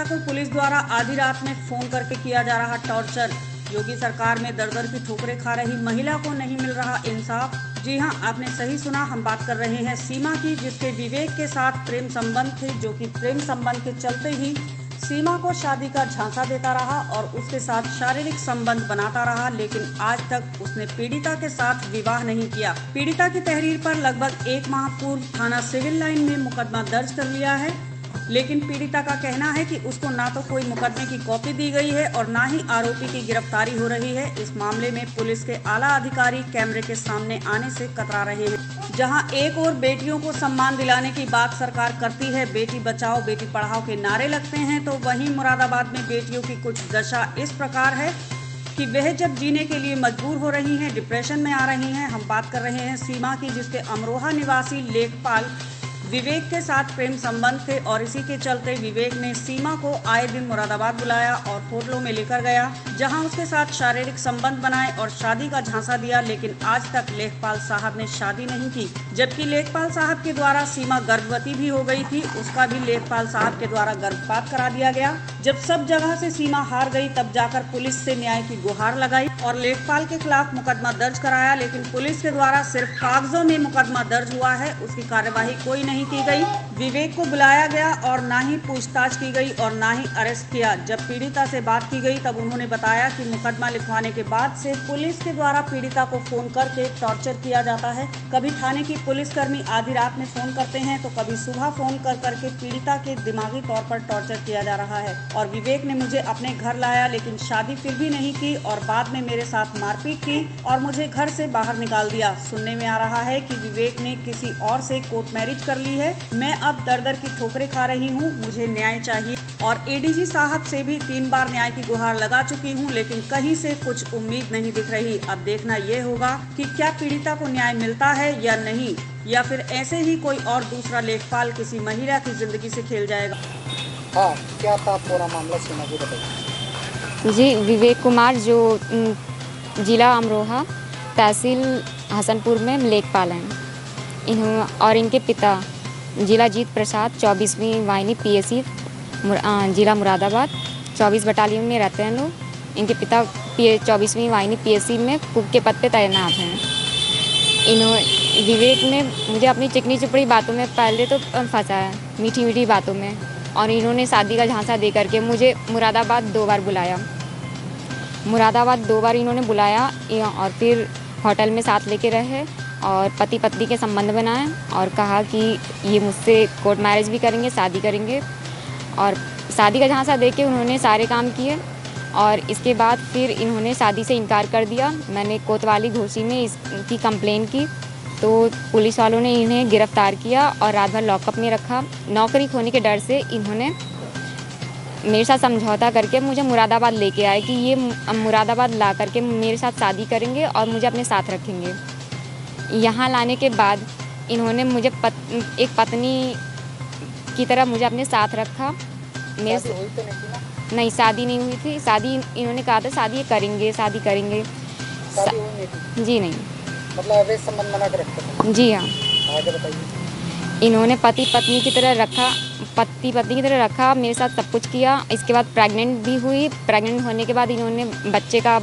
महिला को पुलिस द्वारा आधी रात में फ़ोन करके किया जा रहा टॉर्चर। योगी सरकार में दर दर की ठोकरें खा रही महिला को नहीं मिल रहा इंसाफ। जी हाँ, आपने सही सुना, हम बात कर रहे हैं सीमा की, जिसके विवेक के साथ प्रेम संबंध थे, जो कि प्रेम संबंध के चलते ही सीमा को शादी का झांसा देता रहा और उसके साथ शारीरिक संबंध बनाता रहा, लेकिन आज तक उसने पीड़िता के साथ विवाह नहीं किया। पीड़िता की तहरीर पर लगभग एक माह पूर्व थाना सिविल लाइन में मुकदमा दर्ज कर लिया है। लेकिन पीड़िता का कहना है कि उसको ना तो कोई मुकदमे की कॉपी दी गई है और ना ही आरोपी की गिरफ्तारी हो रही है। इस मामले में पुलिस के आला अधिकारी कैमरे के सामने आने से कतरा रहे हैं। जहाँ एक और बेटियों को सम्मान दिलाने की बात सरकार करती है, बेटी बचाओ, बेटी पढ़ाओ के नारे लगते हैं तो वहीं मुरादाबाद में बेटियों की कुछ दशा इस प्रकार है कि वह जब जीने के लिए मजबूर हो रही हैं, डिप्रेशन में आ रही हैं, हम बात कर रहे हैं सीमा की, जिसके अमरोहा निवासी लेखपाल विवेक के साथ प्रेम संबंध थे और इसी के चलते विवेक ने सीमा को आए दिन मुरादाबाद बुलाया और होटलों में लेकर गया, जहाँ उसके साथ शारीरिक संबंध बनाए और शादी का झांसा दिया, लेकिन आज तक लेखपाल साहब ने शादी नहीं की। जबकि लेखपाल साहब के द्वारा सीमा गर्भवती भी हो गई थी, उसका भी लेखपाल साहब के द्वारा गर्भपात करा दिया गया। जब सब जगह से सीमा हार गई, तब जाकर पुलिस से न्याय की गुहार लगाई और लेखपाल के खिलाफ मुकदमा दर्ज कराया, लेकिन पुलिस के द्वारा सिर्फ़ कागजों में मुकदमा दर्ज हुआ है, उसकी कार्यवाही कोई नहीं की गई। विवेक को बुलाया गया और ना ही पूछताछ की गई और ना ही अरेस्ट किया। जब पीड़िता से बात की गई, तब उन्होंने बताया कि मुकदमा लिखवाने के बाद से पुलिस के द्वारा पीड़िता को फ़ोन करके टॉर्चर किया जाता है। कभी थाने की पुलिसकर्मी आधी रात में फ़ोन करते हैं तो कभी सुबह फ़ोन कर करके पीड़िता के दिमागी तौर पर टॉर्चर किया जा रहा है। और विवेक ने मुझे अपने घर लाया, लेकिन शादी फिर भी नहीं की और बाद में मेरे साथ मारपीट की और मुझे घर से बाहर निकाल दिया। सुनने में आ रहा है कि विवेक ने किसी और से कोर्ट मैरिज कर ली है। मैं अब दर दर की ठोकरें खा रही हूँ। मुझे न्याय चाहिए। और एडीजी साहब से भी तीन बार न्याय की गुहार लगा चुकी हूँ लेकिन कहीं से कुछ उम्मीद नहीं दिख रही। अब देखना ये होगा कि क्या पीड़िता को न्याय मिलता है या नहीं या फिर ऐसे ही कोई और दूसरा लेखपाल किसी महिला की ज़िंदगी से खेल जाएगा। हाँ क्या था पूरा मामला सीमा जी बताइए। जी विवेक कुमार जो जिला अमरोहा तहसील हसनपुर में लेखपाल हैं। इन्हों और इनके पिता जिला जीत प्रसाद चौबीसवीं वाहिनी अ, जिला मुरादाबाद। चौबीस बटालियन में रहते हैं लोग। इनके पिता चौबीसवीं वाहिनी पीएससी में कुक के पद पे तैनात हैं। इन्हों विवेक ने मुझे अपनी चिकनी चुपड़ी बातों में पहले तो फंसाया मीठी मीठी बातों में। और इन्होंने शादी का झांसा दे करके मुझे मुरादाबाद दो बार बुलाया। मुरादाबाद दो बार इन्होंने बुलाया और फिर होटल में साथ लेके रहे। और पति पत्नी के संबंध बनाए और कहा कि ये मुझसे कोर्ट मैरिज भी करेंगे, शादी करेंगे। और शादी का झांसा दे के उन्होंने सारे काम किए और इसके बाद फिर इन्होंने शादी से इनकार कर दिया। मैंने कोतवाली घोसी में इसकी कंप्लेन की तो पुलिस वालों ने इन्हें गिरफ़्तार किया और रात भर लॉकअप में रखा। नौकरी खोने के डर से इन्होंने मेरे साथ समझौता करके मुझे मुरादाबाद लेके आए कि ये मुरादाबाद ला करके मेरे साथ शादी करेंगे और मुझे अपने साथ रखेंगे। यहाँ लाने के बाद इन्होंने मुझे पत, एक पत्नी की तरह मुझे अपने साथ रखा। मेरे से तो नहीं नहीं शादी नहीं हुई थी। शादी इन्होंने कहा था शादी करेंगे शादी करेंगे। शादी हुई जी नहीं। मतलब संबंध बना के रखते जी हाँ। आगे बताइए। इन्होंने पति पत्नी की तरह रखा पति पत्नी की तरह रखा मेरे साथ सब कुछ किया। इसके बाद प्रेग्नेंट भी हुई। प्रेग्नेंट होने के बाद इन्होंने बच्चे का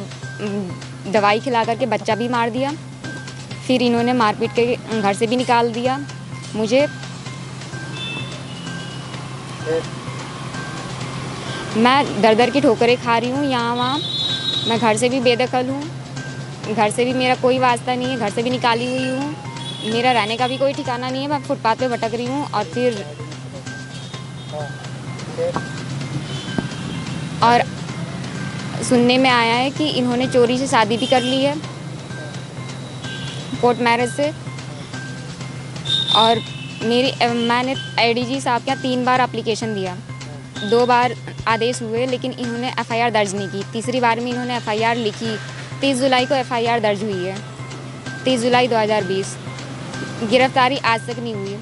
दवाई खिला करके बच्चा भी मार दिया। फिर इन्होंने मारपीट के घर से भी निकाल दिया। मुझे मैं दर दर की ठोकरें खा रही हूँ यहाँ वहाँ। मैं घर से भी बेदखल हूँ। घर से भी मेरा कोई वास्ता नहीं है। घर से भी निकाली हुई हूँ। मेरा रहने का भी कोई ठिकाना नहीं है। मैं फुटपाथ पे भटक रही हूँ और फिर और सुनने में आया है कि इन्होंने चोरी से शादी भी कर ली है। कोर्ट मैरिज से। और मेरी मैंने एडीजी साहब के यहाँ तीन बार एप्लीकेशन दिया। दो बार आदेश हुए, लेकिन इन्होंने एफआईआर दर्ज नहीं की। तीसरी बार में इन्होंने एफआईआर लिखी। तीस जुलाई को एफआईआर दर्ज हुई है। तीस जुलाई 2020 गिरफ्तारी आज तक नहीं हुई।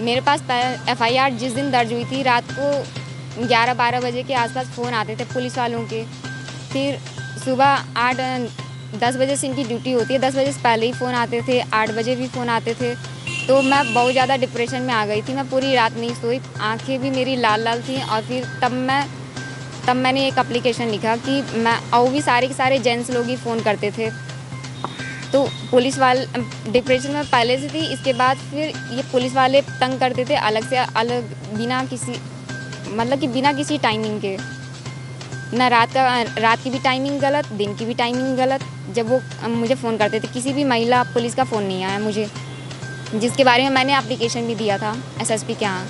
मेरे पास एफआईआर जिस दिन दर्ज हुई थी, रात को ग्यारह बारह बजे के आसपास फ़ोन आते थे पुलिस वालों के। फिर सुबह आठ दस बजे से इनकी ड्यूटी होती है। दस बजे से पहले ही फ़ोन आते थे, आठ बजे भी फ़ोन आते थे। तो मैं बहुत ज़्यादा डिप्रेशन में आ गई थी। मैं पूरी रात नहीं सोई, आँखें भी मेरी लाल लाल थी और फिर तब मैं, तब मैंने एक अप्लीकेशन लिखा कि मैं, और भी सारे के सारे जेंट्स लोग ही फ़ोन करते थे। तो पुलिस वाले डिप्रेशन में पहले से थी, इसके बाद फिर ये पुलिस वाले तंग करते थे अलग से, अलग, बिना किसी मतलब कि बिना किसी टाइमिंग के। ना रात का, रात की भी टाइमिंग गलत, दिन की भी टाइमिंग गलत। जब वो मुझे फ़ोन करते थे, किसी भी महिला पुलिस का फ़ोन नहीं आया मुझे। जिसके बारे में मैंने एप्लीकेशन भी दिया था एसएसपी के यहाँ।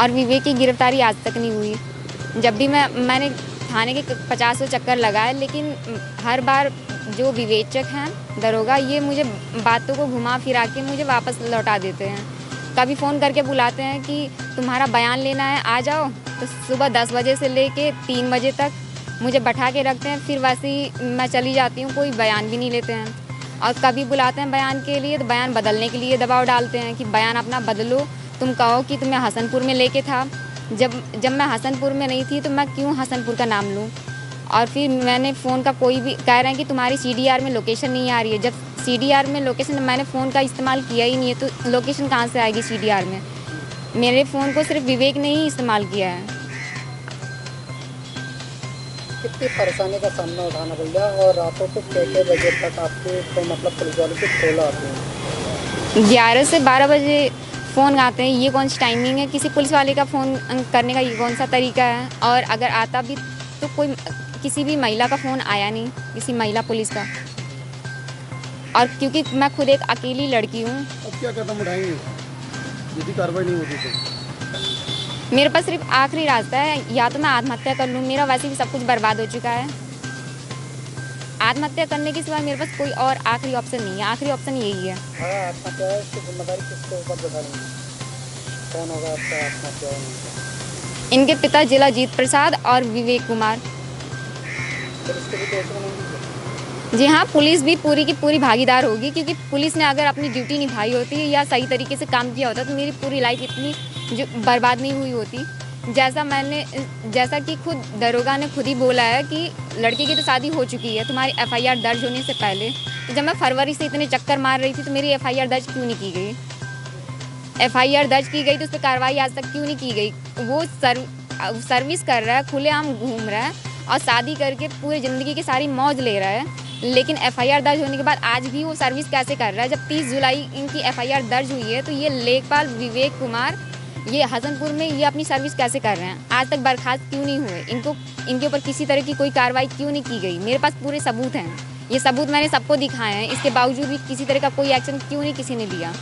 और विवेक की गिरफ्तारी आज तक नहीं हुई। जब भी मैं, मैंने थाने के पचासों चक्कर लगाए, लेकिन हर बार जो विवेचक हैं, दरोगा, ये मुझे बातों को घुमा फिरा के मुझे वापस लौटा देते हैं। कभी फ़ोन करके बुलाते हैं कि, तुम्हारा बयान लेना है, आ जाओ। तो सुबह दस बजे से ले कर तीन बजे तक मुझे बैठा के रखते हैं, फिर वैसे ही मैं चली जाती हूँ, कोई बयान भी नहीं लेते हैं। और कभी बुलाते हैं बयान के लिए तो बयान बदलने के लिए दबाव डालते हैं कि बयान अपना बदलो। तुम कहो कि तुम्हें हसनपुर में लेके था। जब जब मैं हसनपुर में नहीं थी तो मैं क्यों हसनपुर का नाम लूँ? और फिर मैंने फ़ोन का कोई भी, कह रहे हैं कि तुम्हारी सीडीआर में लोकेशन नहीं आ रही है। जब सीडीआर में लोकेशन, मैंने फ़ोन का इस्तेमाल किया ही नहीं है तो लोकेशन कहाँ से आएगी सीडीआर में? मेरे फ़ोन को सिर्फ़ विवेक ने ही इस्तेमाल किया है। कितनी परेशानी का सामना उठाना भैया और रातों को छः बजे तक आपके तो मतलब पुलिस वालों की खोला आते हैं। ग्यारह से बारह बजे फ़ोन आते हैं। ये कौन सी टाइमिंग है? किसी पुलिस वाले का फ़ोन करने का ये कौन सा तरीका है? और अगर आता भी तो कोई किसी भी महिला का फ़ोन आया नहीं किसी महिला पुलिस का। और क्योंकि मैं खुद एक अकेली लड़की हूँ। अब क्या कदम उठाएँगे? यदि कार्रवाई नहीं होती तो। मेरे पास सिर्फ़ आखिरी रास्ता है या तो मैं आत्महत्या कर लूँ मेरा वैसे भी सब कुछ बर्बाद हो चुका है। आत्महत्या करने के सिवा मेरे पास कोई और आखिरी ऑप्शन नहीं है आखिरी ऑप्शन यही है। हाँ है इनके पिता जिला जीत प्रसाद और विवेक कुमार। जी हाँ पुलिस भी पूरी की पूरी भागीदार होगी क्योंकि पुलिस ने अगर अपनी ड्यूटी निभाई होती या सही तरीके से काम किया होता तो मेरी पूरी लाइफ इतनी जो बर्बाद नहीं हुई होती। जैसा मैंने, जैसा कि खुद, दरोगा ने खुद ही बोला है कि लड़की की तो शादी हो चुकी है, तुम्हारी एफआईआर दर्ज होने से पहले। तो जब मैं फरवरी से इतने चक्कर मार रही थी तो मेरी एफआईआर दर्ज क्यों नहीं की गई? एफआईआर दर्ज की गई तो उस पर कार्रवाई आज तक क्यों नहीं की गई? वो सर्व सर्विस कर रहा है, खुलेआम घूम रहा है और शादी करके पूरी ज़िंदगी की सारी मौज ले रहा है। लेकिन एफआईआर दर्ज होने के बाद आज भी वो सर्विस कैसे कर रहा है? जब 30 जुलाई इनकी एफआईआर दर्ज हुई है तो ये लेखपाल विवेक कुमार, ये हसनपुर में ये अपनी सर्विस कैसे कर रहे हैं? आज तक बर्खास्त क्यों नहीं हुए? इनको, इनके ऊपर किसी तरह की कोई कार्रवाई क्यों नहीं की गई? मेरे पास पूरे सबूत हैं। ये सबूत मैंने सबको दिखाए हैं। इसके बावजूद भी किसी तरह का कोई एक्शन क्यों नहीं किसी ने लिया?